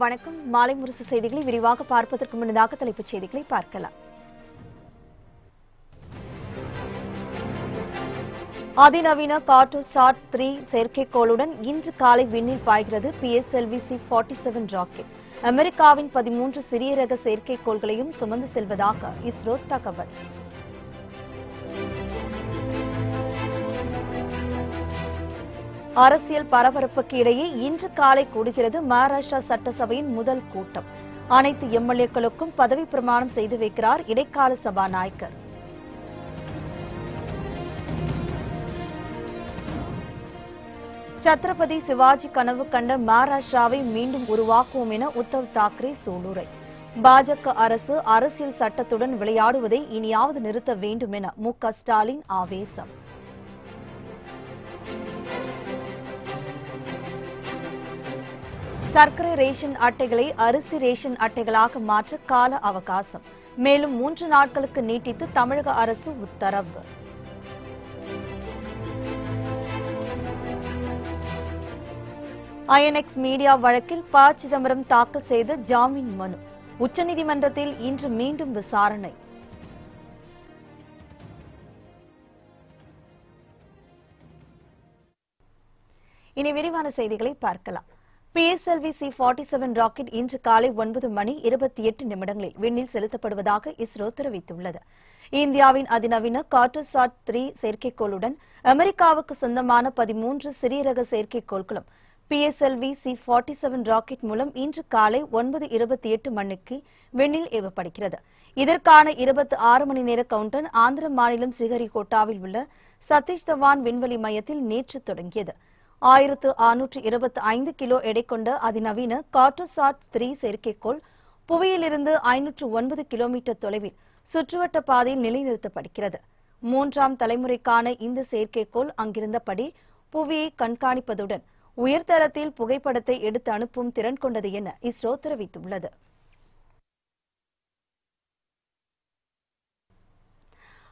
வணக்கம். மாலை முரசு செய்திகளை விரிவாக பார்ப்பதற்கு முன்னதாக தலைப்புச் செய்திகளை பார்க்கலாம். அதிநவீன கார்டோசாட் த்ரீ செயற்கைக்கோளுடன் இன்று காலை விண்ணில் பாய்கிறது PSLV C forty seven rocket. அமெரிக்காவின் பதிமூன்று சிறிய ரக செயற்கைக்கோள்களையும் சுமந்து செல்வதாக இஸ்ரோ தகவல். அரசியல் பரபரப்புக்கு இடையே இன்று காலை கூடுகிறது மகாராஷ்டிரா சட்டசபையின் முதல் கூட்டம். அனைத்து எம்எல்ஏக்களுக்கும் பதவி பிரமாணம் செய்து வைக்கிறார் இடைக்கால சபாநாயகர். சத்ரபதி சிவாஜி கனவு கண்ட மகாராஷ்டிராவை மீண்டும் உருவாக்குவோம் என உத்தவ் தாக்கரே சூளுரை. பாஜக அரசு அரசியல் சட்டத்துடன் விளையாடுவதை இனியாவது நிறுத்த வேண்டும் என மு க ஸ்டாலின் ஆவேசம். சர்க்கரை ரேஷன் அட்டைகளை அரிசி ரேஷன் அட்டைகளாக மாற்ற கால அவகாசம். மேலும் மூன்று நாட்களுக்கு நீட்டித்து தமிழக அரசு உத்தரவு. ஐஎன்எக்ஸ் மீடியா வழக்கில் ப. சிதம்பரம் தாக்கல் செய்த ஜாமீன் மனு. உச்சநீதிமன்றத்தில் இன்று மீண்டும் விசாரணை. இனி விரிவான செய்திகளை பார்க்கலாம். PSLV C forty seven rocket இன்று காலை ஒன்பது மணி இருபத்தி எட்டு நிமிடங்களில் விண்ணில் செலுத்தப்படுவதாக இஸ்ரோ தெரிவித்துள்ளது. இந்தியாவின் அதிநவீன கார்டோசாட் த்ரீ செயற்கைக்கோளுடன் அமெரிக்காவுக்கு சொந்தமான பதிமூன்று சிறிய ரக செயற்கைக்கோள்களும் PSLV C forty seven rocket மூலம் இன்று காலை ஒன்பது இருபத்தி எட்டு மணிக்கு விண்ணில் ஏவப்படுகிறது. இதற்கான இருபத்தி ஆறு மணி நேர கவுண்டன் ஆந்திர மாநிலம் ஸ்ரீஹரிகோட்டாவில் உள்ள சதீஷ் தவான் விண்வெளி மையத்தில் நேற்று தொடங்கியது. ஆயிரத்து அறுநூற்று இருபத்தி ஐந்து கிலோ எடை கொண்ட அதிநவீன கார்டோசாட் த்ரீ செயற்கைக்கோள் புவியிலிருந்து ஐநூற்று ஒன்பது கிலோமீட்டர் தொலைவில் சுற்றுவட்ட பாதையில் நிலைநிறுத்தப்படுகிறது. மூன்றாம் தலைமுறைக்கான இந்த செயற்கைக்கோள் அங்கிருந்தபடி புவியை கண்காணிப்பதுடன் உயர்தரத்தில் புகைப்படத்தை எடுத்து அனுப்பும் திறன் கொண்டது என இஸ்ரோ தெரிவித்துள்ளது.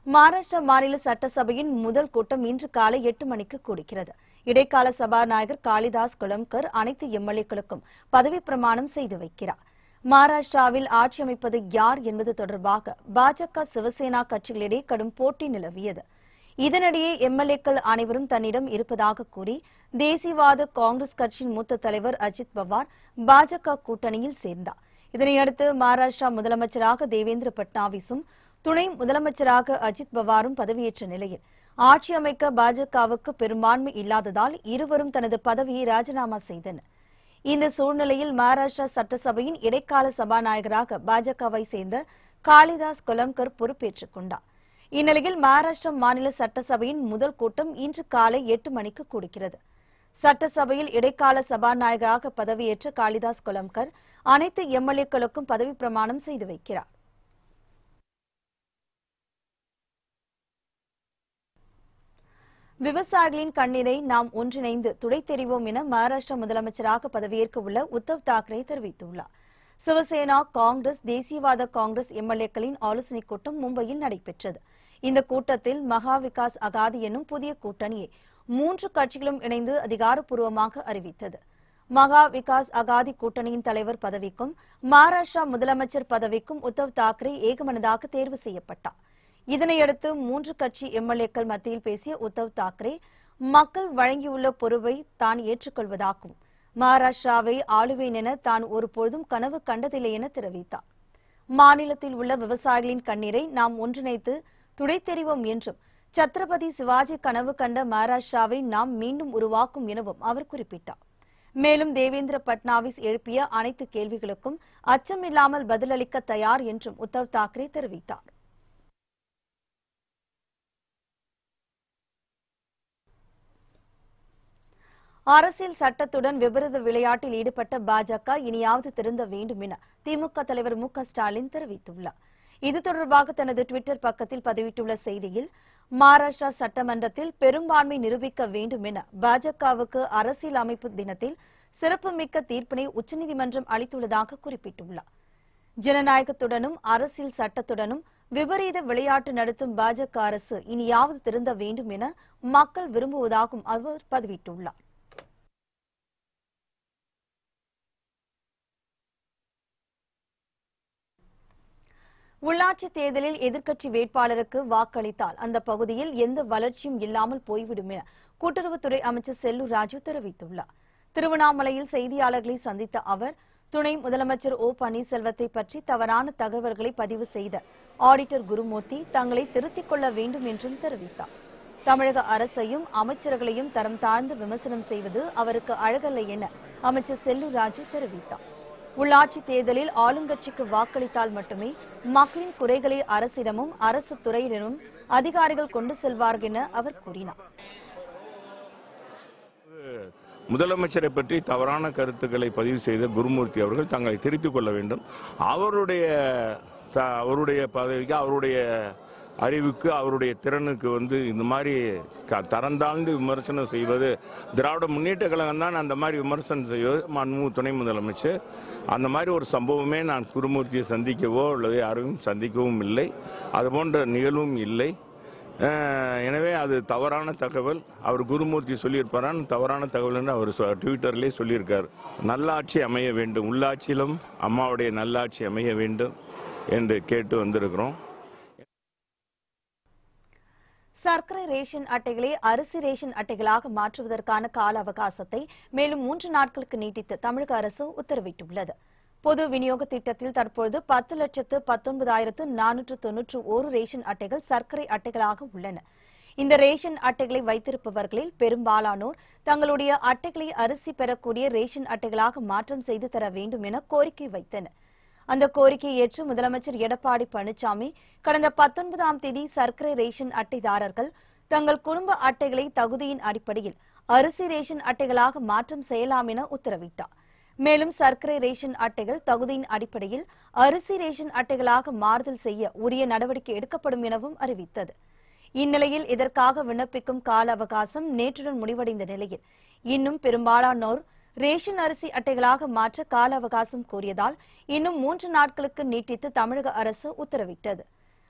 மகாராஷ்டிரா மாநில சட்டசபையின் முதல் கூட்டம் இன்று காலை எட்டு மணிக்கு கூடுகிறது. இடைக்கால சபாநாயகர் காளிதாஸ் குளம்கர் அனைத்து எம்எல்ஏக்களுக்கும் பதவி பிரமாணம் செய்து வைக்கிறார். மகாராஷ்டிராவில் ஆட்சி அமைப்பது யார் என்பது தொடர்பாக பாஜக சிவசேனா கட்சிகளிடையே கடும் போட்டி நிலவியது. இதனிடையே எம்எல்ஏக்கள் அனைவரும் தன்னிடம் இருப்பதாக கூறி தேசியவாத காங்கிரஸ் கட்சியின் மூத்த தலைவர் அஜித் பவார் பாஜக கூட்டணியில் சேர்ந்தார். இதனையடுத்து மகாராஷ்டிரா முதலமைச்சராக தேவேந்திர பட்னாவிஸும் துணை முதலமைச்சராக அஜித் பவாரும் பதவியேற்ற நிலையில் ஆட்சி அமைக்க பாஜகவுக்கு பெரும்பான்மை இல்லாததால் இருவரும் தனது பதவியை ராஜினாமா செய்தனர். இந்த சூழ்நிலையில் மகாராஷ்டிரா சட்டசபையின் இடைக்கால சபாநாயகராக பாஜகவை சேர்ந்த காளிதாஸ் கொலம்கர் பொறுப்பேற்றுக் கொண்டார். இந்நிலையில் மகாராஷ்டிரா மாநில சட்டசபையின் முதல் கூட்டம் இன்று காலை எட்டு மணிக்கு கூடுகிறது. சட்டசபையில் இடைக்கால சபாநாயகராக பதவியேற்ற காளிதாஸ் கொலம்கர் அனைத்து எம்எல்ஏக்களுக்கும் பதவி பிரமாணம் செய்து வைக்கிறார். விவசாயிகளின் கண்ணீரை நாம் ஒன்றிணைந்து துடை தெரிவோம் என மகாராஷ்டிரா முதலமைச்சராக பதவியேற்க உள்ள உத்தவ் தாக்கரே தெரிவித்துள்ளார். சிவசேனா காங்கிரஸ் தேசியவாத காங்கிரஸ் எம்எல்ஏக்களின் ஆலோசனைக் கூட்டம் மும்பையில் நடைபெற்றது. இந்த கூட்டத்தில் மகா விகாஸ் அகாதி என்னும் புதிய கூட்டணியை மூன்று கட்சிகளும் இணைந்து அதிகாரப்பூர்வமாக அறிவித்தது. மகா விகாஸ் அகாதி கூட்டணியின் தலைவர் பதவிக்கும் மகாராஷ்டிரா முதலமைச்சர் பதவிக்கும் உத்தவ் தாக்கரே ஏகமனதாக தேர்வு செய்யப்பட்டார். இதனையடுத்து மூன்று கட்சி எம்எல்ஏக்கள் மத்தியில் பேசிய உத்தவ் தாக்கரே மக்கள் வழங்கியுள்ள பொறுப்பை தான் ஏற்றுக்கொள்வதாகும். மகாராஷ்டிராவை ஆளுவேன் என தான் ஒருபொழுதும் கனவு கண்டதில்லை என தெரிவித்தார். மாநிலத்தில் உள்ள விவசாயிகளின் கண்ணீரை நாம் ஒன்றிணைத்து துடைத்தெறிவோம் என்றும் சத்ரபதி சிவாஜி கனவு கண்ட மகாராஷ்டிராவை நாம் மீண்டும் உருவாக்கும் எனவும் அவர் குறிப்பிட்டார். மேலும் தேவேந்திர பட்னாவிஸ் எழுப்பிய அனைத்து கேள்விகளுக்கும் அச்சமில்லாமல் பதிலளிக்க தயார் என்றும் உத்தவ் தாக்கரே தெரிவித்தார். அரசியல் சட்டத்துடன் விபரீத விளையாட்டில் ஈடுபட்ட பாஜக இனியாவது திருந்த வேண்டும் என திமுக தலைவர் மு க ஸ்டாலின் தெரிவித்துள்ளார். இது தொடர்பாக தனது டுவிட்டர் பக்கத்தில் பதிவிட்டுள்ள செய்தியில் மகாராஷ்டிரா சட்டமன்றத்தில் பெரும்பான்மை நிரூபிக்க வேண்டும் என பாஜகவுக்கு அரசியல் அமைப்பு தினத்தில் சிறப்புமிக்க தீர்ப்பினை உச்சநீதிமன்றம் அளித்துள்ளதாக குறிப்பிட்டுள்ளார். ஜனநாயகத்துடனும் அரசியல் சட்டத்துடனும் விபரீத விளையாட்டு நடத்தும் பாஜக அரசு இனியாவது திருந்த வேண்டும் என மக்கள் விரும்புவதாகவும் அவர் பதிவிட்டுள்ளார். உள்ளாட்சி தேர்தலில் எதிர்க்கட்சி வேட்பாளருக்கு வாக்களித்தால் அந்த பகுதியில் எந்த வளர்ச்சியும் இல்லாமல் போய்விடும் என கூட்டுறவுத்துறை அமைச்சர் செல்லூர் ராஜு தெரிவித்துள்ளார். திருவண்ணாமலையில் செய்தியாளர்களை சந்தித்த அவர் துணை முதலமைச்சர் ஓ பன்னீர்செல்வத்தை பற்றி தவறான தகவல்களை பதிவு செய்த ஆடிட்டர் குருமூர்த்தி தங்களை திருத்திக் கொள்ள வேண்டும் என்றும் தெரிவித்தார். தமிழக அரசையும் அமைச்சர்களையும் தரம் தாழ்ந்து விமர்சனம் செய்வது அவருக்கு அழகல்ல என அமைச்சர் செல்லூர் ராஜு தெரிவித்தார். உள்ளாட்சி தேர்தலில் ஆளுங்கட்சிக்கு வாக்களித்தால் மட்டுமே மக்களின் குறைகளை அரசிடமும் அரசு துறையினரும் அதிகாரிகள் கொண்டு செல்வார்கள் என அவர் கூறினார். முதலமைச்சரை பற்றி தவறான கருத்துக்களை பதிவு செய்த குருமூர்த்தி அவர்கள் தங்களை திருத்திக் கொள்ள வேண்டும். அவருடைய அவருடைய பதவிக்கு அவருடைய அறிவுக்கு அவருடைய திறனுக்கு வந்து இந்த மாதிரி க- தரந்தாழ்ந்து விமர்சனம் செய்வது திராவிட முன்னேற்ற கழகம் தான் அந்த மாதிரி விமர்சனம் செய்வது மன்மு துணை முதலமைச்சர். அந்த மாதிரி ஒரு சம்பவமே நான் குருமூர்த்தியை சந்திக்கவோ அல்லது யாரையும் சந்திக்கவும் இல்லை. அது போன்ற நிகழ்வும் இல்லை. எனவே அது தவறான தகவல். அவர் குருமூர்த்தி சொல்லியிருப்பாரான் தவறான தகவல் என்று அவர் சொ- ட்விட்டர்லேயே சொல்லியிருக்கார். நல்லாட்சி அமைய வேண்டும். உள்ளாட்சியிலும் அம்மாவுடைய நல்லாட்சி அமைய வேண்டும் என்று கேட்டு வந்திருக்கிறோம். சர்க்கரை ரேஷன் அட்டைகளை அரிசி ரேஷன் அட்டைகளாக மாற்றுவதற்கான கால அவகாசத்தை மேலும் மூன்று நாட்களுக்கு நீட்டித்து தமிழக அரசு உத்தரவிட்டுள்ளது. பொது விநியோக திட்டத்தில் தற்பொழுது பத்து லட்சத்து பத்தொன்பதாயிரத்து நானூற்று தொன்னூற்று ஒரு ரேஷன் அட்டைகள் சர்க்கரை அட்டைகளாக உள்ளன. இந்த ரேஷன் அட்டைகளை வைத்திருப்பவர்களில் பெரும்பாலானோர் தங்களுடைய அட்டைகளை அரிசி பெறக்கூடிய ரேஷன் அட்டைகளாக மாற்றம் செய்து தர வேண்டும் என கோரிக்கை வைத்தனர். அந்த கோரிக்கையை ஏற்று முதலமைச்சர் எடப்பாடி பழனிசாமி கடந்த பத்தொன்பதாம் தேதி சர்க்கரை ரேஷன் அட்டைதாரர்கள் தங்கள் குடும்ப அட்டைகளை தகுதியின் அடிப்படையில் அரிசி ரேஷன் அட்டைகளாக மாற்றம் செய்யலாம் என உத்தரவிட்டார். மேலும் சர்க்கரை ரேஷன் அட்டைகள் தகுதியின் அடிப்படையில் அரிசி ரேஷன் அட்டைகளாக மாறுதல் செய்ய உரிய நடவடிக்கை எடுக்கப்படும் எனவும் அறிவித்தது. இந்நிலையில் இதற்காக விண்ணப்பிக்கும் கால அவகாசம் நேற்றுடன் முடிவடைந்த நிலையில் இன்னும் பெரும்பாலானோர் ரேஷன் அரிசி அட்டைகளாக மாற்ற கால அவகாசம் கோரியதால் இன்னும் மூன்று நாட்களுக்கு நீட்டித்து தமிழக அரசு உத்தரவிட்டது.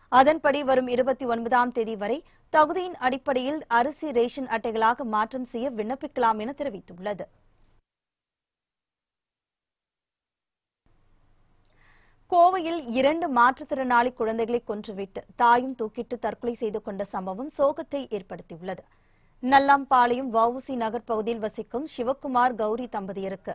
அதன்படி வரும் இருபத்தி ஒன்பதாம் தேதி வரை தகுதியின் அடிப்படையில் அரிசி ரேஷன் அட்டைகளாக மாற்றம் செய்ய விண்ணப்பிக்கலாம் என தெரிவித்துள்ளது. கோவையில் இரண்டு மாற்றுத்திறனாளி குழந்தைகளை கொன்றுவிட்டு தாயும் தூக்கிட்டு தற்கொலை செய்து கொண்ட சம்பவம் சோகத்தை ஏற்படுத்தியுள்ளது. நல்லாம்பாளையம் வவுசி நகர் பகுதியில் வசிக்கும் சிவக்குமார் கௌரி தம்பதியருக்கு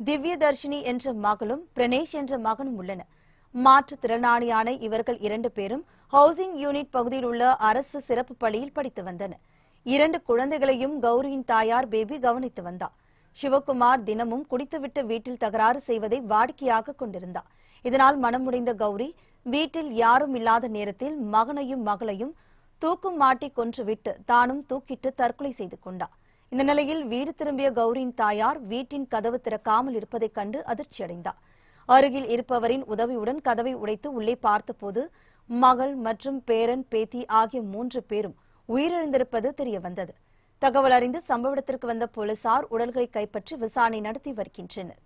திவ்ய தர்ஷினி என்ற மகளும் பிரணேஷ் என்ற மகனும் உள்ளனர் மாற்றுத்திறனாளியான இவர்கள் இரண்டு பேரும் ஹவுசிங் யூனிட் பகுதியில் உள்ள அரசு சிறப்பு பள்ளியில் படித்து வந்தனர். இரண்டு குழந்தைகளையும் கௌரியின் தாயார் பேபி கவனித்து வந்தார். சிவகுமார் தினமும் குடித்துவிட்டு வீட்டில் தகராறு செய்வதை வாடிக்கையாக கொண்டிருந்தார். இதனால் மனமுடைந்த கௌரி வீட்டில் யாரும் இல்லாத நேரத்தில் மகனையும் மகளையும் தூக்கும் மாட்டி கொன்றுவிட்டு தானும் தூக்கிட்டு தற்கொலை செய்து கொண்டார் இந்த நிலையில் வீடு திரும்பிய கௌரியின் தாயார் வீட்டின் கதவு திறக்காமல் இருப்பதைக் கண்டு அதிர்ச்சியடைந்தார் அருகில் இருப்பவரின் உதவியுடன் கதவை உடைத்து உள்ளே பார்த்தபோது மகள் மற்றும் பேரன் பேத்தி ஆகிய மூன்று பேரும் உயிரிழந்திருப்பது தெரியவந்தது. தகவல் அறிந்து சம்பவ இடத்திற்கு வந்த போலீசார் உடல்களை கைப்பற்றி விசாரணை நடத்தி வருகின்றனர்.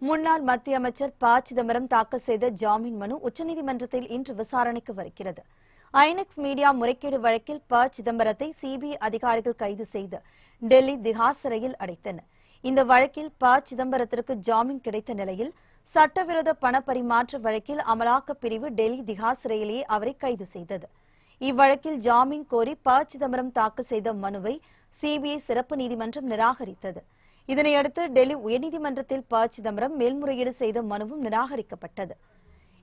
முன்னாள் மத்திய அமைச்சர் ப. சிதம்பரம் தாக்கல் செய்த ஜாமீன் மனு உச்சநீதிமன்றத்தில் இன்று விசாரணைக்கு வருகிறது. ஐனெக்ஸ் மீடியா முறைகேடு வழக்கில் ப. சிதம்பரத்தை சிபிஐ அதிகாரிகள் கைது செய்து டெல்லி திஹார் சிறையில் அடைத்தனர். இந்த வழக்கில் ப. சிதம்பரத்திற்கு ஜாமீன் கிடைத்த நிலையில் சட்டவிரோத பண பரிமாற்ற வழக்கில் அமலாக்கப் பிரிவு டெல்லி திஹார் சிறையிலேயே அவரை கைது செய்தது. இவ்வழக்கில் ஜாமீன் கோரி ப. சிதம்பரம் தாக்கல் செய்த மனுவை சிபிஐ சிறப்பு நீதிமன்றம் நிராகரித்தது. இதனையடுத்து டெல்லி உயர்நீதிமன்றத்தில் ப. சிதம்பரம் மேல்முறையீடு செய்த மனுவும் நிராகரிக்கப்பட்டது.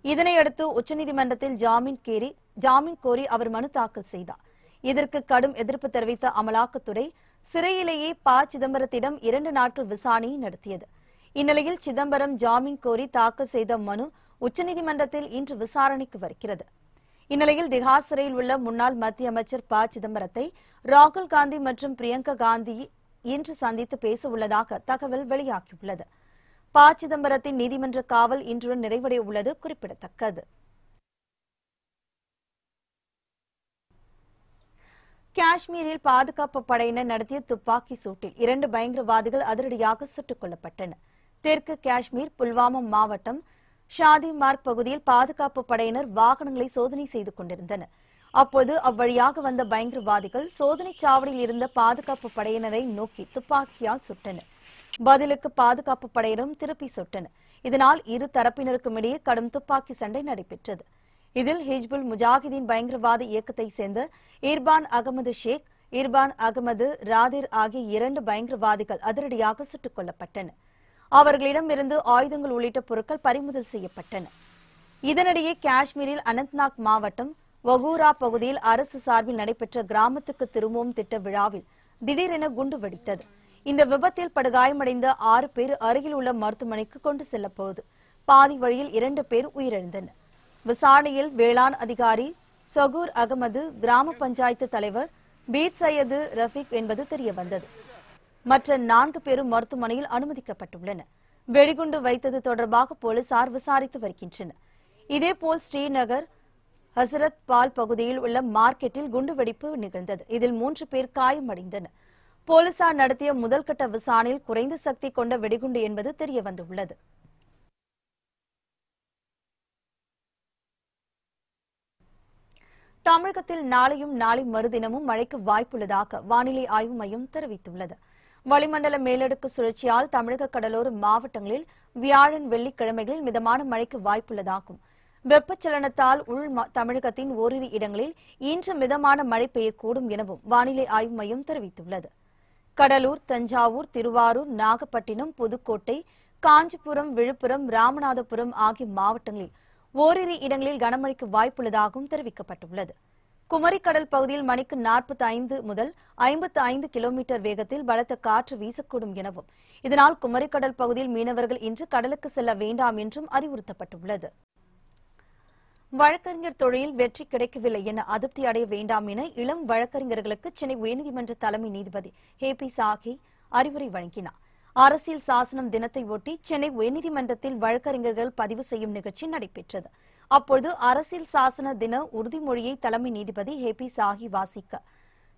இதனையடுத்து உச்சநீதிமன்றத்தில் ஜாமீன் கேரி ஜாமீன் கோரி அவர் மனு தாக்கல் செய்தார். இதற்கு கடும் எதிர்ப்பு தெரிவித்த அமலாக்கத்துறை சிறையிலேயே ப. சிதம்பரத்திடம் இரண்டு நாட்கள் விசாரணையை நடத்தியது. இந்நிலையில் சிதம்பரம் ஜாமீன் கோரி தாக்கல் செய்த மனு உச்சநீதிமன்றத்தில் இன்று விசாரணைக்கு வருகிறது. இந்நிலையில் திஹார் சிறையில் உள்ள முன்னாள் மத்திய அமைச்சர் ப. சிதம்பரத்தை ராகுல் காந்தி மற்றும் பிரியங்கா காந்தி இன்று சந்தித்து பேச உள்ளதாக தகவல் வெளியாகியுள்ளது. ப. சிதம்பரத்தின் நீதிமன்ற காவல் இன்றுடன் நிறைவடைய உள்ளது குறிப்பிடத்தக்கது. காஷ்மீரில் பாதுகாப்பு படையினர் நடத்திய துப்பாக்கி சூட்டில் இரண்டு பயங்கரவாதிகள் அதிரடியாக சுட்டுக் கொல்லப்பட்டனர் தெற்கு காஷ்மீர் புல்வாமா மாவட்டம் ஷாதி மார்க் பகுதியில் பாதுகாப்பு படையினர் வாகனங்களை சோதனை செய்து கொண்டிருந்தனர். அப்போது அவ்வழியாக வந்த பயங்கரவாதிகள் சோதனை சாவடியில் இருந்த பாதுகாப்பு படையினரை நோக்கி துப்பாக்கியால் சுட்டனர். பதிலுக்கு பாதுகாப்பு படையினரும் திருப்பி சுட்டனர். இதனால் இரு தரப்பினருக்கும் இடையே கடும் துப்பாக்கி சண்டை நடைபெற்றது. இதில் ஹிஜ்புல் முஜாஹிதீன் பயங்கரவாத இயக்கத்தை சேர்ந்த இர்பான் அகமது ஷேக் இர்பான் அகமது ராதிர் ஆகிய இரண்டு பயங்கரவாதிகள் அதிரடியாக சுட்டுக் கொல்லப்பட்டனர். அவர்களிடமிருந்து ஆயுதங்கள் உள்ளிட்ட பொருட்கள் பறிமுதல் செய்யப்பட்டன. இதனிடையே காஷ்மீரில் அனந்த்நாக் மாவட்டம் வகூரா பகுதியில் அரசு சார்பில் நடைபெற்ற கிராமத்துக்கு திரும்பவும் திட்ட விழாவில் திடீரென குண்டு வெடித்தது. இந்த விபத்தில் படுகாயமடைந்த ஆறு பேர் அருகில் உள்ள மருத்துவமனைக்கு கொண்டு செல்லப்போது. பாதி வழியில் இரண்டு பேர் உயிரிழந்தனர். விசாரணையில் வேளாண் அதிகாரி சகூர் அகமது கிராம பஞ்சாயத்து தலைவர் பீர் சையது ரஃபீக் என்பது தெரியவந்தது. மற்ற நான்கு பேரும் மருத்துவமனையில் அனுமதிக்கப்பட்டுள்ளனர். வெடிகுண்டு வைத்தது தொடர்பாக போலீசார் விசாரித்து வருகின்றனர். இதேபோல் ஸ்ரீநகர் ஹசரத் பால் பகுதியில் உள்ள மார்க்கெட்டில் குண்டுவெடிப்பு நிகழ்ந்தது. இதில் மூன்று பேர் காயமடைந்தனர். போலீசார் நடத்திய முதல்கட்ட விசாரணையில் குறைந்த சக்தி கொண்ட வெடிகுண்டு என்பது தெரியவந்துள்ளது. தமிழகத்தில் நாளையும் நாளை மறுதினமும் மழைக்கு வாய்ப்புள்ளதாக வானிலை ஆய்வு மையம் தெரிவித்துள்ளது. வளிமண்டல மேலடுக்கு சுழற்சியால் தமிழக கடலோர மாவட்டங்களில் வியாழன் வெள்ளிக்கிழமைகளில் மிதமான மழைக்கு வாய்ப்புள்ளதாகும். வெப்பச்சலனத்தால் உள் ம- தமிழகத்தின் ஓரிரு இடங்களில் இன்று மிதமான மழை பெய்யக்கூடும் எனவும் வானிலை ஆய்வு மையம் தெரிவித்துள்ளது. கடலூர் தஞ்சாவூர் திருவாரூர் நாகப்பட்டினம் புதுக்கோட்டை காஞ்சிபுரம் விழுப்புரம் ராமநாதபுரம் ஆகிய மாவட்டங்களில் ஓரிரு இடங்களில் கனமழைக்கு வாய்ப்புள்ளதாகவும் தெரிவிக்கப்பட்டுள்ளது. குமரிக்கடல் பகுதியில் மணிக்கு 45 முதல் 55 ஐந்து கிலோமீட்டர் வேகத்தில் பலத்த காற்று வீசக்கூடும் எனவும் இதனால் குமரிக்கடல் பகுதியில் மீனவர்கள் இன்று கடலுக்கு செல்ல வேண்டாம் என்றும் அறிவுறுத்தப்பட்டுள்ளது. வழக்கறிஞர் தொழிலில் வெற்றி கிடைக்கவில்லை என அதிருப்தி அடைய வேண்டாம் என இளம் வழக்கறிஞர்களுக்கு சென்னை உயர்நீதிமன்ற தலைமை நீதிபதி ஹே பி சாஹி அறிவுரை வழங்கினார். அரசியல் சாசனம் தினத்தை ஒட்டி சென்னை உயர்நீதிமன்றத்தில் வழக்கறிஞர்கள் பதிவு செய்யும் நிகழ்ச்சி நடைபெற்றது. அப்பொழுது அரசியல் சாசன தின உறுதிமொழியை தலைமை நீதிபதி ஹே பி சாஹி வாசிக்க.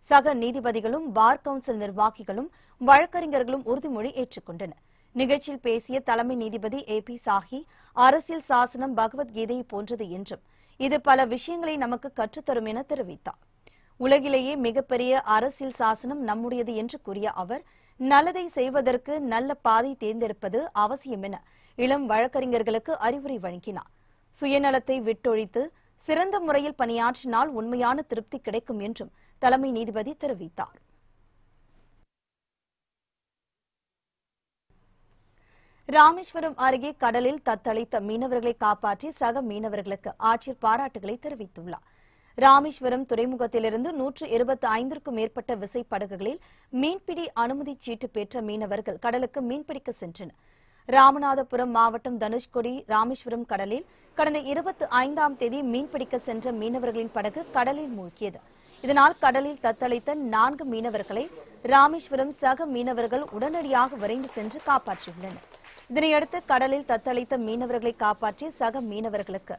சக நீதிபதிகளும் பார் கவுன்சில் நிர்வாகிகளும் வழக்கறிஞர்களும் உறுதிமொழி ஏற்றுக்கொண்டனர். நிகழ்ச்சியில் பேசிய தலைமை நீதிபதி ஏ பி சாஹி அரசியல் சாசனம் பகவத்கீதையை போன்றது என்றும். இது பல விஷயங்களை நமக்கு கற்றுத்தரும் என தெரிவித்தார். உலகிலேயே மிகப்பெரிய அரசியல் சாசனம் நம்முடையது என்று கூறிய அவர் நல்லதை செய்வதற்கு நல்ல பாதை தேர்ந்தெடுப்பது அவசியம் என இளம் வழக்கறிஞர்களுக்கு அறிவுரை வழங்கினார். சுயநலத்தை விட்டொழித்து சிறந்த முறையில் பணியாற்றினால் உண்மையான திருப்தி கிடைக்கும் என்றும் தலைமை நீதிபதி தெரிவித்தார். ராமேஸ்வரம் அருகே கடலில் தத்தளித்த மீனவர்களை காப்பாற்றி சக மீனவர்களுக்கு ஆட்சியர் பாராட்டுகளை தெரிவித்துள்ளார். ராமேஸ்வரம் துறைமுகத்திலிருந்து நூற்று இருபத்தி ஐந்திற்கும் மேற்பட்ட விசைப்படகுகளில் மீன்பிடி அனுமதி சீட்டு பெற்ற மீனவர்கள் கடலுக்கு மீன்பிடிக்க சென்றனர். ராமநாதபுரம் மாவட்டம் தனுஷ்கோடி ராமேஸ்வரம் கடலில் கடந்த இருபத்தி ஐந்தாம் தேதி மீன்பிடிக்க சென்ற மீனவர்களின் படகு கடலில் மூழ்கியது. இதனால் கடலில் தத்தளித்த நான்கு மீனவர்களை ராமேஸ்வரம் சக மீனவர்கள் உடனடியாக விரைந்து சென்று காப்பாற்றியுள்ளனர். இதனையடுத்து கடலில் தத்தளித்த மீனவர்களை காப்பாற்றிய சக மீனவர்களுக்கு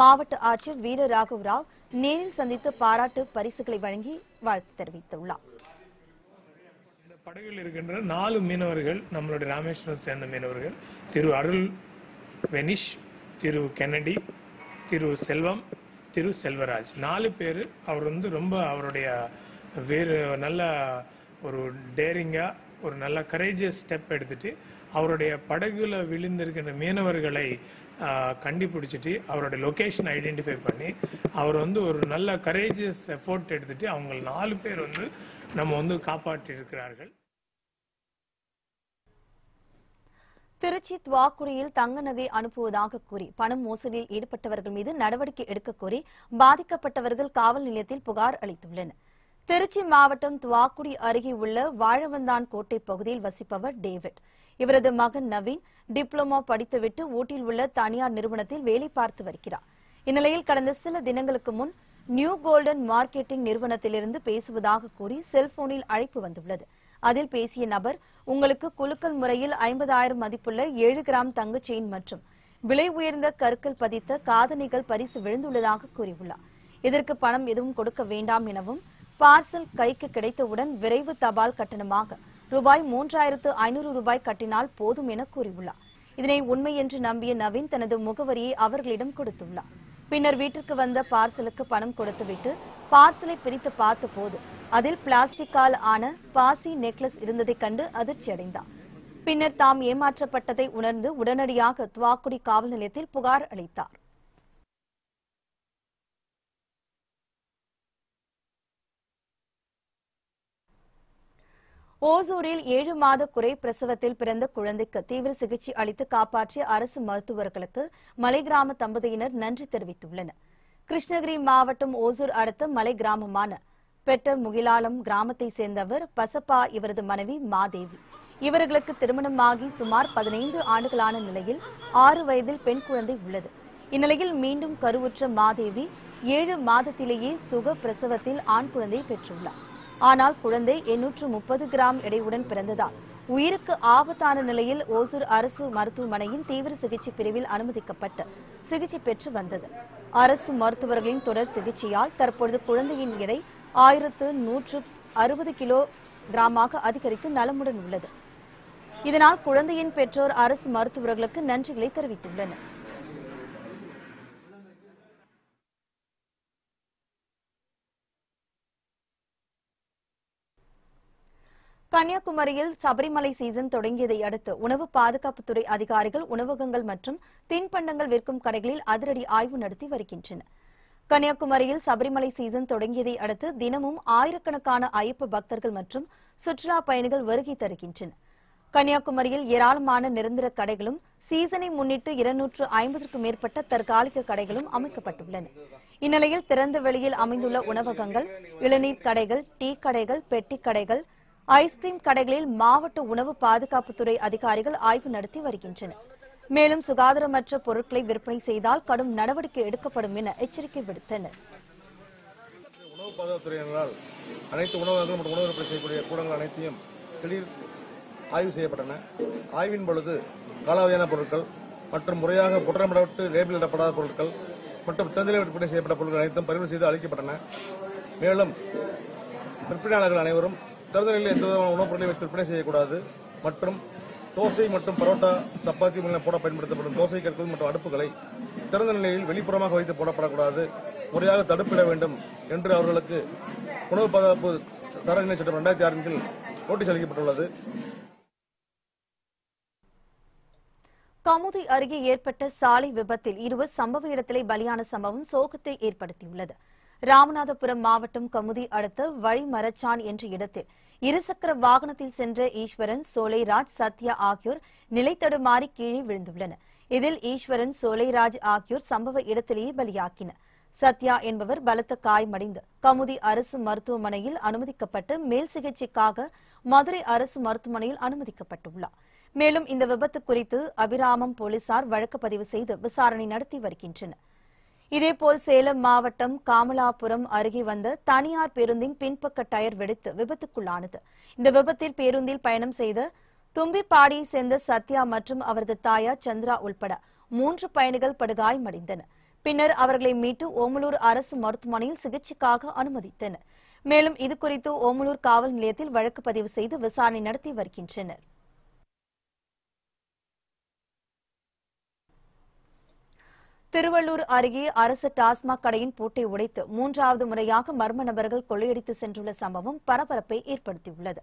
மாவட்ட ஆட்சியர் வீர ராகவ் ராவ் நேரில் சந்தித்து பாராட்டு பரிசுகளை வழங்கி வாழ்த்து தெரிவித்துள்ளார். படகில் இருக்கின்ற நாலு மீனவர்கள் நம்மளுடைய ராமேஸ்வரம் சேர்ந்த மீனவர்கள் திரு அருள் வெனிஷ் திரு கென்னடி திரு செல்வம் திரு செல்வராஜ். நாலு பேர் அவர் வந்து ரொம்ப அவருடைய வேறு நல்ல ஒரு டேரிங்காக ஒரு நல்ல கரேஜியஸ் ஸ்டெப் எடுத்துட்டு அவருடைய படகுல விழுந்திருக்கின்ற மீனவர்களை கண்டுபிடிச்சிட்டு அவருடைய லொகேஷன் ஐடென்டிஃபை பண்ணி அவர் வந்து ஒரு நல்ல கரேஜியஸ் எஃபோர்ட் எடுத்துட்டு அவங்க நாலு பேர் வந்து நம்ம வந்து காப்பாற்றி இருக்கிறார்கள் திருச்சி துவாக்குடியில் தங்க நகை அனுப்புவதாக கூறி பணம் மோசடியில் ஈடுபட்டவர்கள் மீது நடவடிக்கை எடுக்க கோரி பாதிக்கப்பட்டவர்கள் காவல் நிலையத்தில் புகார் அளித்துள்ளனர். திருச்சி மாவட்டம் துவாக்குடி அருகே உள்ள வாழவந்தான் கோட்டை பகுதியில் வசிப்பவர் டேவிட். இவரது மகன் நவீன் டிப்ளமோ படித்துவிட்டு ஊட்டியில் உள்ள தனியார் நிறுவனத்தில் வேலை பார்த்து வருகிறார். இந்நிலையில் கடந்த சில தினங்களுக்கு முன் நியூ கோல்டன் மார்க்கெட்டிங் நிறுவனத்திலிருந்து பேசுவதாக கூறி செல்போனில் அழைப்பு வந்துள்ளது. அதில் பேசிய நபர் உங்களுக்கு குலுக்கல் முறையில் ஐம்பதாயிரம் மதிப்புள்ள ஏழு கிராம் தங்க செயின் மற்றும் விலை உயர்ந்த கற்கள் பதித்த காதணிகள் பரிசு விழுந்துள்ளதாக கூறியுள்ளார். இதற்கு பணம் எதுவும் கொடுக்க வேண்டாம் எனவும் பார்சல் கைக்கு கிடைத்தவுடன் விரைவு தபால் கட்டணமாக ரூபாய் மூன்றாயிரத்து ஐநூறு ரூபாய் கட்டினால் போதும் என கூறியுள்ளார். இதனை உண்மை என்று நம்பிய நவீன் தனது முகவரியை அவர்களிடம் கொடுத்துள்ளார். பின்னர் வீட்டிற்கு வந்த பார்சலுக்கு பணம் கொடுத்துவிட்டு பார்சலை பிரித்து பார்த்தபோது அதில் பிளாஸ்டிக்கால் ஆன பாசி நெக்லஸ் இருந்ததைக் கண்டு அதிர்ச்சி அடைந்தார் பின்னர் தாம் ஏமாற்றப்பட்டதை உணர்ந்து உடனடியாக துவாக்குடி காவல் நிலையத்தில் புகார் அளித்தார். ஓசூரில் ஏழு மாத குறை பிரசவத்தில் பிறந்த குழந்தைக்கு தீவிர சிகிச்சை அளித்து காப்பாற்றிய அரசு மருத்துவர்களுக்கு மலை கிராம தம்பதியினர் நன்றி தெரிவித்துள்ளனர். கிருஷ்ணகிரி மாவட்டம் ஓசூர் அடுத்த மலை கிராமமான பெட்ட முகிலாலம் கிராமத்தை சேர்ந்தவர் பசப்பா இவரது மனைவி மாதேவி. இவர்களுக்கு திருமணமாகி சுமார் பதினைந்து ஆண்டுகளான நிலையில் ஆறு வயதில் பெண் குழந்தை உள்ளது. இந்நிலையில் மீண்டும் கருவுற்ற மாதேவி ஏழு மாதத்திலேயே சுக பிரசவத்தில் ஆண் குழந்தை பெற்றுள்ளார். ஆனால் குழந்தை எண்ணூற்று முப்பது கிராம் எடையுடன் பிறந்ததால் உயிருக்கு ஆபத்தான நிலையில் ஓசூர் அரசு மருத்துவமனையின் தீவிர சிகிச்சை பிரிவில் அனுமதிக்கப்பட்டு சிகிச்சை பெற்று வந்தது. அரசு மருத்துவர்களின் தொடர் சிகிச்சையால் தற்பொழுது குழந்தையின் எடை ஆயிரத்து நூற்று அறுபது கிலோ கிராமாக அதிகரித்து நலமுடன் உள்ளது. இதனால் குழந்தையின் பெற்றோர் அரசு மருத்துவர்களுக்கு நன்றிகளை தெரிவித்துள்ளனர். கன்னியாகுமரியில் சபரிமலை சீசன் தொடங்கியதை அடுத்து உணவு பாதுகாப்புத்துறை அதிகாரிகள் உணவகங்கள் மற்றும் தின்பண்டங்கள் விற்கும் கடைகளில் அதிரடி ஆய்வு நடத்தி வருகின்றனர். கன்னியாகுமரியில் சபரிமலை சீசன் தொடங்கியதை அடுத்து தினமும் ஆயிரக்கணக்கான ஐயப்ப பக்தர்கள் மற்றும் சுற்றுலா பயணிகள் வருகை தருகின்றனர். கன்னியாகுமரியில் ஏராளமான நிரந்தர கடைகளும் சீசனை முன்னிட்டு இருநூற்று ஐம்பதற்கும் மேற்பட்ட தற்காலிக கடைகளும் அமைக்கப்பட்டுள்ளன. இந்நிலையில் திறந்த வெளியில் அமைந்துள்ள உணவகங்கள் இளநீர் கடைகள் டீ கடைகள் பெட்டி கடைகள் ஐஸ்கிரீம் கடைகளில் மாவட்ட உணவு பாதுகாப்புத்துறை அதிகாரிகள் ஆய்வு நடத்தி வருகின்றனர். மேலும் சுகாதாரமற்ற பொருட்களை விற்பனை செய்தால் கடும் நடவடிக்கை எடுக்கப்படும் என எச்சரிக்கை விடுத்தனர். உணவு பாதுகாப்புத்துறையினரால் அனைத்து உணவகங்கள் மற்றும் உணவு விற்பனை செய்யக்கூடிய கூடங்கள் அனைத்தையும் திடீர் ஆய்வு செய்யப்பட்டன. ஆய்வின் பொழுது காலாவதியான பொருட்கள் மற்றும் முறையாக புற்றமிடப்பட்டு லேபிள் இடப்படாத பொருட்கள் மற்றும் திறந்தநிலை விற்பனை செய்யப்பட்ட பொருட்கள் அனைத்தும் பறிமுதல் செய்து அளிக்கப்பட்டன. மேலும் விற்பனையாளர்கள் அனைவரும் திறந்த எந்த விதமான உணவுப் பொருளை வைத்து விற்பனை செய்யக்கூடாது. மற்றும் தோசை மற்றும் பரோட்டா சப்பாத்தி முதலில் போட பயன்படுத்தப்படும் தோசை கற்கள் மற்றும் அடுப்புகளை திறந்த நிலையில் வெளிப்புறமாக வைத்து போடப்படக்கூடாது. முறையாக தடுப்பிட வேண்டும் என்று அவர்களுக்கு உணவு பாதுகாப்பு தரநிலை சட்டம் இரண்டாயிரத்தி ஆறின் கீழ் நோட்டீஸ் அளிக்கப்பட்டுள்ளது. கமுதி அருகே ஏற்பட்ட சாலை விபத்தில் இருவர் சம்பவ இடத்திலே பலியான சம்பவம் சோகத்தை ஏற்படுத்தியுள்ளது. ராமநாதபுரம் மாவட்டம் கமுதி அடுத்த வழிமரச்சான் என்ற இடத்தில் இருசக்கர வாகனத்தில் சென்ற ஈஸ்வரன் சோலைராஜ் சத்யா ஆகியோர் நிலைத்தடுமாறி கீழே விழுந்துள்ளனர். இதில் ஈஸ்வரன் சோலைராஜ் ஆகியோர் சம்பவ இடத்திலேயே பலியாக்கினர். சத்யா என்பவர் பலத்த காயமடைந்து கமுதி அரசு மருத்துவமனையில் அனுமதிக்கப்பட்டு மேல் சிகிச்சைக்காக மதுரை அரசு மருத்துவமனையில் அனுமதிக்கப்பட்டுள்ளார். மேலும் இந்த விபத்து குறித்து அபிராமம் போலீசார் வழக்கு பதிவு செய்து விசாரணை நடத்தி வருகின்றனர். இதேபோல் சேலம் மாவட்டம் காமலாபுரம் அருகே வந்த தனியார் பேருந்தின் பின்பக்க டயர் வெடித்து விபத்துக்குள்ளானது. இந்த விபத்தில் பேருந்தில் பயணம் செய்த தும்பிப்பாடியை சேர்ந்த சத்யா மற்றும் அவரது தாயார் சந்திரா உள்பட மூன்று பயணிகள் படுகாயமடைந்தனர். பின்னர் அவர்களை மீட்டு ஓமலூர் அரசு மருத்துவமனையில் சிகிச்சைக்காக அனுமதித்தனர். மேலும் இதுகுறித்து ஓமலூர் காவல் நிலையத்தில் வழக்கு பதிவு செய்து விசாரணை நடத்தி வருகின்றனர். திருவள்ளூர் அருகே அரசு டாஸ்மாக் கடையின் பூட்டை உடைத்து மூன்றாவது முறையாக மர்ம நபர்கள் கொள்ளையடித்து சென்றுள்ள சம்பவம் பரபரப்பை ஏற்படுத்தியுள்ளது.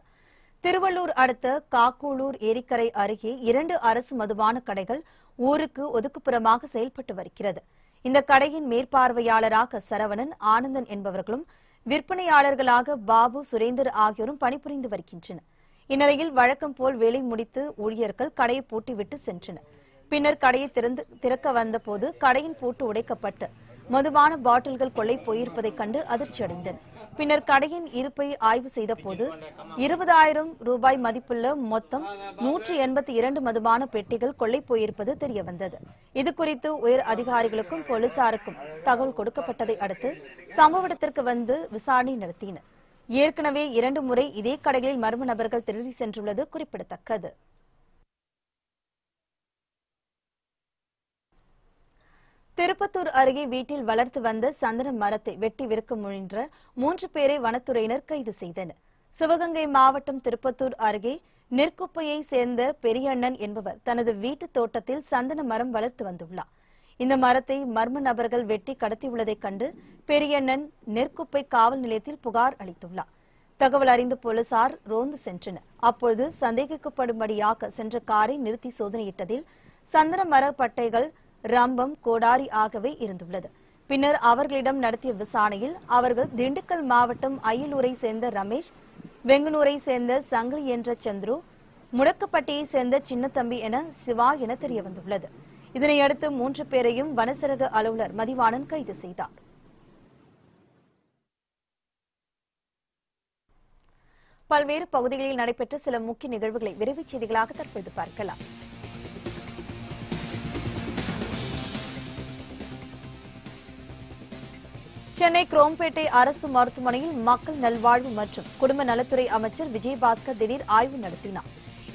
திருவள்ளூர் அடுத்த காக்கூளூர் ஏரிக்கரை அருகே இரண்டு அரசு மதுபான கடைகள் ஊருக்கு ஒதுக்குப்புறமாக செயல்பட்டு வருகிறது. இந்த கடையின் மேற்பார்வையாளராக சரவணன் ஆனந்தன் என்பவர்களும் விற்பனையாளர்களாக பாபு சுரேந்தர் ஆகியோரும் பணிபுரிந்து வருகின்றனர். இந்நிலையில் வழக்கம் போல் வேலை முடித்து ஊழியர்கள் கடையை பூட்டிவிட்டு சென்றனர். பின்னர் கடையை திறந்து திறக்க வந்தபோது கடையின் பூட்டு உடைக்கப்பட்டு மதுபான பாட்டில்கள் கொள்ளை போயிருப்பதைக் கண்டு அதிர்ச்சியடைந்தனர் பின்னர் கடையின் இருப்பை ஆய்வு செய்த போது இருபதாயிரம் ரூபாய் மதிப்புள்ள மொத்தம் நூற்றி எண்பத்தி இரண்டு மதுபான பெட்டிகள் கொள்ளை போயிருப்பது தெரியவந்தது. இதுகுறித்து உயர் அதிகாரிகளுக்கும் போலீசாருக்கும் தகவல் கொடுக்கப்பட்டதை அடுத்து சம்பவ இடத்திற்கு வந்து விசாரணை நடத்தினர். ஏற்கனவே இரண்டு முறை இதே கடைகளில் மர்ம நபர்கள் திருடி சென்றுள்ளது குறிப்பிடத்தக்கது. திருப்பத்தூர் அருகே வீட்டில் வளர்த்து வந்த சந்தன மரத்தை வெட்டி விற்க முயன்ற மூன்று பேரை வனத்துறையினர் கைது செய்தனர். சிவகங்கை மாவட்டம் திருப்பத்தூர் அருகே நெற்குப்பையை சேர்ந்த பெரியண்ணன் என்பவர் தனது வீட்டு தோட்டத்தில் சந்தன மரம் வளர்த்து வந்துள்ளார். இந்த மரத்தை மர்ம நபர்கள் வெட்டி கடத்தியுள்ளதைக் கண்டு பெரியண்ணன் நெற்குப்பை காவல் நிலையத்தில் புகார் அளித்துள்ளார். தகவல் அறிந்த போலீசார் ரோந்து சென்றனர். அப்பொழுது சந்தேகிக்கப்படும்படியாக சென்ற காரை நிறுத்தி சோதனையிட்டதில் சந்தன மர பட்டைகள் ரம்பம் கோடாரி ஆகவே இருந்துள்ளது. பின்னர் அவர்களிடம் நடத்திய விசாரணையில் அவர்கள் திண்டுக்கல் மாவட்டம் அயலூரை சேர்ந்த ரமேஷ் வெங்கனூரை சேர்ந்த சங்கிலி என்ற சந்துரு முடக்கப்பட்டியை சேர்ந்த சின்னத்தம்பி என சிவா என தெரிய வந்துள்ளது இதனையடுத்து மூன்று பேரையும் வனசரக அலுவலர் மதிவாணன் கைது செய்தார். பல்வேறு பகுதிகளில் நடைபெற்ற சில முக்கிய நிகழ்வுகளை விரைவுச் செய்திகளாக தற்போது பார்க்கலாம். சென்னை குரோம்பேட்டை அரசு மருத்துவமனையில் மக்கள் நல்வாழ்வு மற்றும் குடும்ப நலத்துறை அமைச்சர் விஜயபாஸ்கர் திடீர் ஆய்வு நடத்தினார்.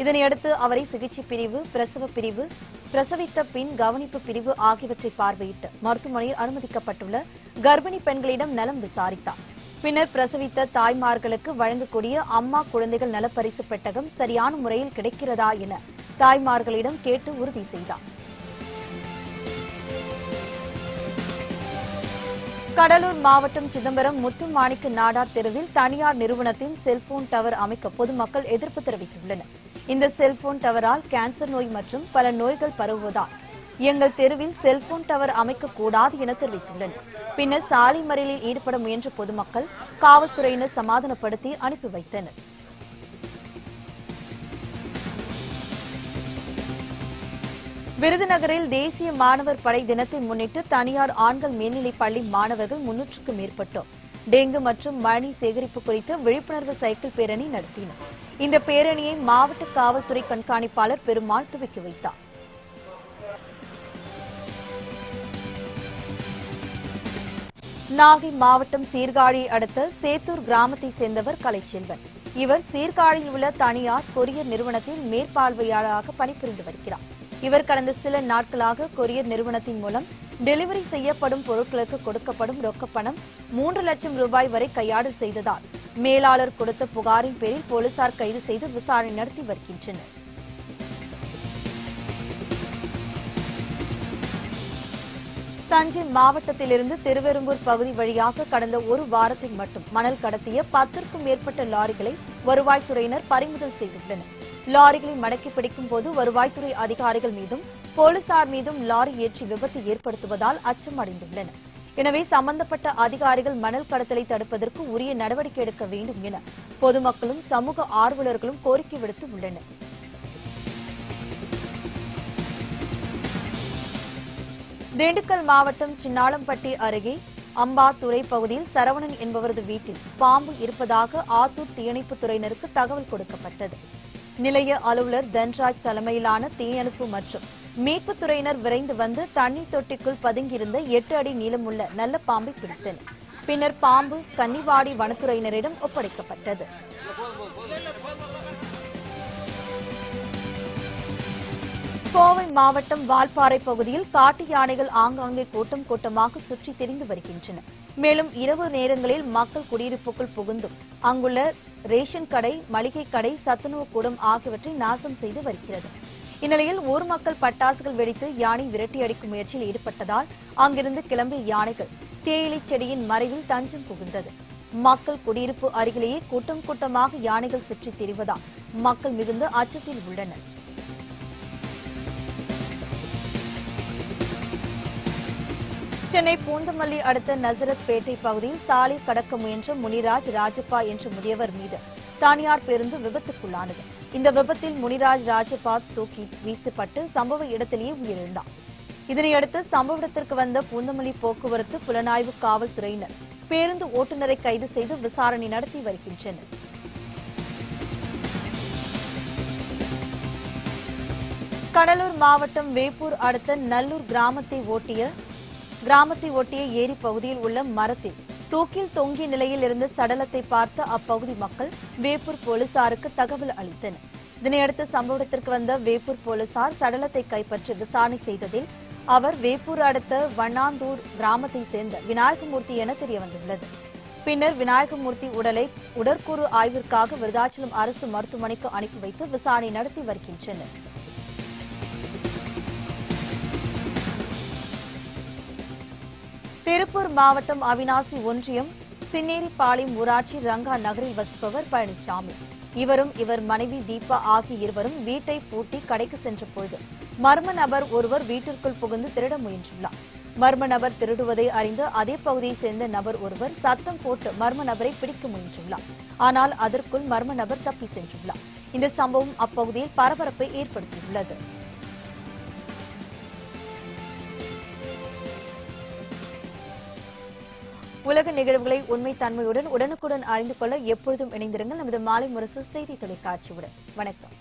இதனையடுத்து அவரை சிகிச்சை பிரிவு பிரசவ பிரிவு பிரசவித்த பின் கவனிப்பு பிரிவு ஆகியவற்றை பார்வையிட்டு மருத்துவமனையில் அனுமதிக்கப்பட்டுள்ள கர்ப்பிணி பெண்களிடம் நலம் விசாரித்தார். பின்னர் பிரசவித்த தாய்மார்களுக்கு வழங்கக்கூடிய அம்மா குழந்தைகள் நலப்பரிசு பெட்டகம் சரியான முறையில் கிடைக்கிறதா என தாய்மார்களிடம் கேட்டு உறுதி செய்தார். கடலூர் மாவட்டம் சிதம்பரம் முத்துமாணிக்க நாடார் தெருவில் தனியார் நிறுவனத்தின் செல்போன் டவர் அமைக்க பொதுமக்கள் எதிர்ப்பு தெரிவித்துள்ளனர். இந்த செல்போன் டவரால் கேன்சர் நோய் மற்றும் பல நோய்கள் பரவுவதால் எங்கள் தெருவில் செல்போன் டவர் அமைக்கக்கூடாது என தெரிவித்துள்ளனர். பின்னர் சாலை மறியலில் ஈடுபட முயன்ற பொதுமக்கள் காவல்துறையினர் சமாதானப்படுத்தி அனுப்பி வைத்தனர். விருதுநகரில் தேசிய மாணவர் படை தினத்தை முன்னிட்டு தனியார் ஆண்கள் மேல்நிலைப் பள்ளி மாணவர்கள் முன்னூற்றுக்கும் மேற்பட்டோர். டெங்கு மற்றும் மழை சேகரிப்பு குறித்து விழிப்புணர்வு சைக்கிள் பேரணி நடத்தினர். இந்த பேரணியை மாவட்ட காவல்துறை கண்காணிப்பாளர் பெருமாள் துவக்கி வைத்தார். நாகை மாவட்டம் சீர்காழியை அடுத்த சேத்தூர் கிராமத்தை சேர்ந்தவர் கலைச்செல்வன். இவர் சீர்காழியில் உள்ள தனியார் கொரியர் நிறுவனத்தில் மேற்பார்வையாளராக பணிபுரிந்து வருகிறார். இவர் கடந்த சில நாட்களாக கொரியர் நிறுவனத்தின் மூலம் டெலிவரி செய்யப்படும் பொருட்களுக்கு கொடுக்கப்படும் ரொக்கப்பணம் மூன்று லட்சம் ரூபாய் வரை கையாடல் செய்ததால் மேலாளர் கொடுத்த புகாரின் பேரில் போலீசார் கைது செய்து விசாரணை நடத்தி வருகின்றனர். தஞ்சை மாவட்டத்திலிருந்து திருவெரும்பூர் பகுதி வழியாக கடந்த ஒரு வாரத்தில் மட்டும் மணல் கடத்திய பத்திற்கும் மேற்பட்ட லாரிகளை வருவாய்த்துறையினர் பறிமுதல் செய்துள்ளனர். லாரிகளை மடக்கி பிடிக்கும் போது வருவாய்த்துறை அதிகாரிகள் மீதும் போலீசார் மீதும் லாரி ஏற்றி விபத்து ஏற்படுத்துவதால் அச்சம் அடைந்துள்ளனர் எனவே சம்பந்தப்பட்ட அதிகாரிகள் மணல் கடத்தலை தடுப்பதற்கு உரிய நடவடிக்கை எடுக்க வேண்டும் என பொதுமக்களும் சமூக ஆர்வலர்களும் கோரிக்கை விடுத்து உள்ளனர். திண்டுக்கல் மாவட்டம் சின்னாளம்பட்டி அருகே அம்பாத்துறை பகுதியில் சரவணன் என்பவரது வீட்டில் பாம்பு இருப்பதாக ஆத்தூர் தீயணைப்புத் துறையினருக்கு தகவல் கொடுக்கப்பட்டது. நிலைய அலுவலர் தன்ராஜ் தலைமையிலான தீயணைப்பு மற்றும் மீட்புத் துறையினர் விரைந்து வந்து தண்ணீர் தொட்டிக்குள் பதுங்கியிருந்த எட்டு அடி நீளமுள்ள நல்ல பாம்பை பிடித்தனர். பின்னர் பாம்பு கன்னிவாடி வனத்துறையினரிடம் ஒப்படைக்கப்பட்டது. கோவை மாவட்டம் வால்பாறை பகுதியில் காட்டு யானைகள் ஆங்காங்கே கூட்டம் கூட்டமாக சுற்றி திரிந்து வருகின்றன. மேலும் இரவு நேரங்களில் மக்கள் குடியிருப்புக்குள் புகுந்தும். அங்குள்ள ரேஷன் கடை மளிகை கடை சத்துணவு கூடம் ஆகியவற்றை நாசம் செய்து வருகிறது. இந்நிலையில் ஊர் மக்கள் பட்டாசுகள் வெடித்து யானை விரட்டி அடிக்கும் முயற்சியில் ஈடுபட்டதால் அங்கிருந்து கிளம்பிய யானைகள் தேயிலை செடியின் மறைவில் தஞ்சம் புகுந்தது. மக்கள் குடியிருப்பு அருகிலேயே கூட்டம் கூட்டமாக யானைகள் சுற்றித் திரிவதால் மக்கள் மிகுந்த அச்சத்தில் உள்ளனர். சென்னை பூந்தமல்லி அடுத்த நசரத் பேட்டை பகுதியில் சாலை கடக்க முயன்ற முனிராஜ் ராஜப்பா என்ற முதியவர் மீது தனியார் பேருந்து விபத்துக்குள்ளானது. இந்த விபத்தில் முனிராஜ் ராஜப்பா தூக்கி வீசப்பட்டு சம்பவ இடத்திலேயே உயிரிழந்தார். இதனையடுத்து சம்பவ இடத்திற்கு வந்த பூந்தமல்லி போக்குவரத்து புலனாய்வு காவல்துறையினர் பேருந்து ஓட்டுநரை கைது செய்து விசாரணை நடத்தி வருகின்றனர். கடலூர் மாவட்டம் வேப்பூர் அடுத்த நல்லூர் கிராமத்தை ஓட்டிய கிராமத்தை ஒட்டிய ஏரி பகுதியில் உள்ள மரத்தில் தூக்கில் தொங்கிய நிலையில் இருந்த சடலத்தை பார்த்த அப்பகுதி மக்கள் வேப்பூர் போலீசாருக்கு தகவல் அளித்தனர். இதனையடுத்து சம்பவத்திற்கு வந்த வேப்பூர் போலீசார் சடலத்தை கைப்பற்றி விசாரணை செய்ததில் அவர் வேப்பூர் அடுத்த வண்ணாந்தூர் கிராமத்தை சேர்ந்த விநாயகமூர்த்தி என தெரியவந்துள்ளது. பின்னர் விநாயகமூர்த்தி உடலை உடற்கூறு ஆய்விற்காக விருதாச்சலம் அரசு மருத்துவமனைக்கு அனுப்பி வைத்து விசாரணை நடத்தி வருகின்றனர். திருப்பூர் மாவட்டம் அவினாசி ஒன்றியம் சின்னேரிப்பாளையம் ஊராட்சி ரங்கா நகரில் வசிப்பவர் பழனிசாமி இவரும் இவர் மனைவி தீபா ஆகிய இருவரும் வீட்டை பூட்டி கடைக்கு சென்ற பொழுது மர்ம நபர் ஒருவர் வீட்டிற்குள் புகுந்து திருட முயன்றுள்ளார். மர்ம நபர் திருடுவதை அறிந்து அதே பகுதியைச் சேர்ந்த நபர் ஒருவர் சத்தம் போட்டு மர்ம நபரை பிடிக்க முயன்றுள்ளார். ஆனால் அதற்குள் மர்ம நபர் தப்பி சென்றுள்ளார். இந்த சம்பவம் அப்பகுதியில் பரபரப்பை ஏற்படுத்தியுள்ளது. உலக நிகழ்வுகளை உண்மை தன்மையுடன் உடனுக்குடன் அறிந்து கொள்ள எப்பொழுதும் இணைந்திருங்கள். நமது மாலை முரசு செய்தி தொலைக்காட்சியுடன். வணக்கம்.